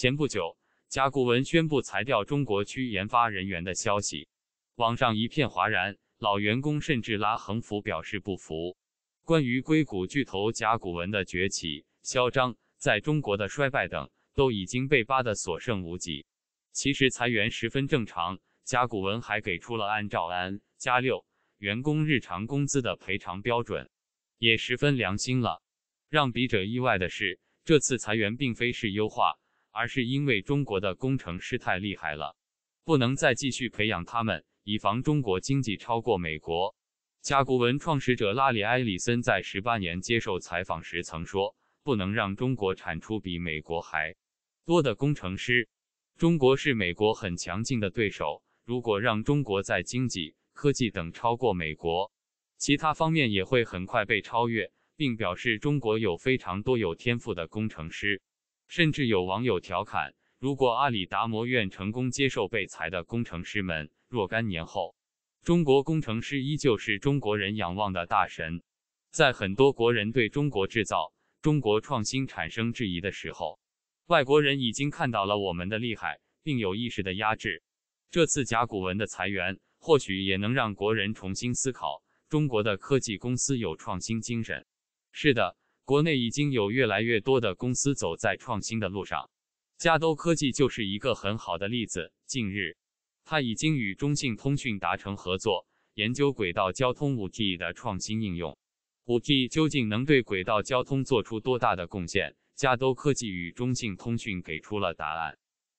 前不久，甲骨文宣布裁掉中国区研发人员的消息，网上一片哗然，老员工甚至拉横幅表示不服。关于硅谷巨头甲骨文的崛起、嚣张，在中国的衰败等，都已经被扒得所剩无几。其实裁员十分正常，甲骨文还给出了按照 N 加六员工日常工资的赔偿标准，也十分良心了。让笔者意外的是，这次裁员并非是优化。而是因为中国的工程师太厉害了，不能再继续培养他们，以防中国经济超过美国。甲骨文创始者拉里·埃里森在十八年接受采访时曾说：“不能让中国产出比美国还多的工程师。中国是美国很强劲的对手，如果让中国在经济、科技等超过美国，其他方面也会很快被超越。”并表示中国有非常多有天赋的工程师。甚至有网友调侃：如果阿里达摩院成功接受被裁的工程师们，若干年后，中国工程师依旧是中国人仰望的大神。在很多国人对中国制造、中国创新产生质疑的时候，外国人已经看到了我们的厉害，并有意识的压制。这次甲骨文的裁员，或许也能让国人重新思考：中国的科技公司有创新精神。是的。国内已经有越来越多的公司走在创新的路上，加都科技就是一个很好的例子。近日，它已经与中信通讯达成合作，研究轨道交通 5G 的创新应用。5G 究竟能对轨道交通做出多大的贡献？加都科技与中信通讯给出了答案。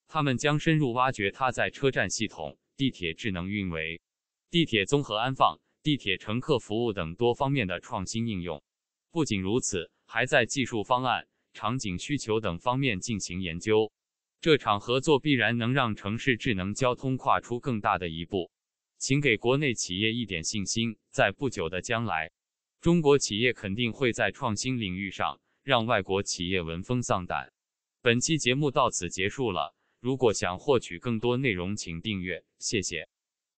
他们将深入挖掘它在车站系统、地铁智能运维、地铁综合安放、地铁乘客服务等多方面的创新应用。不仅如此。还在技术方案、场景需求等方面进行研究。这场合作必然能让城市智能交通跨出更大的一步。请给国内企业一点信心，在不久的将来，中国企业肯定会在创新领域上让外国企业闻风丧胆。本期节目到此结束了。如果想获取更多内容，请订阅，谢谢。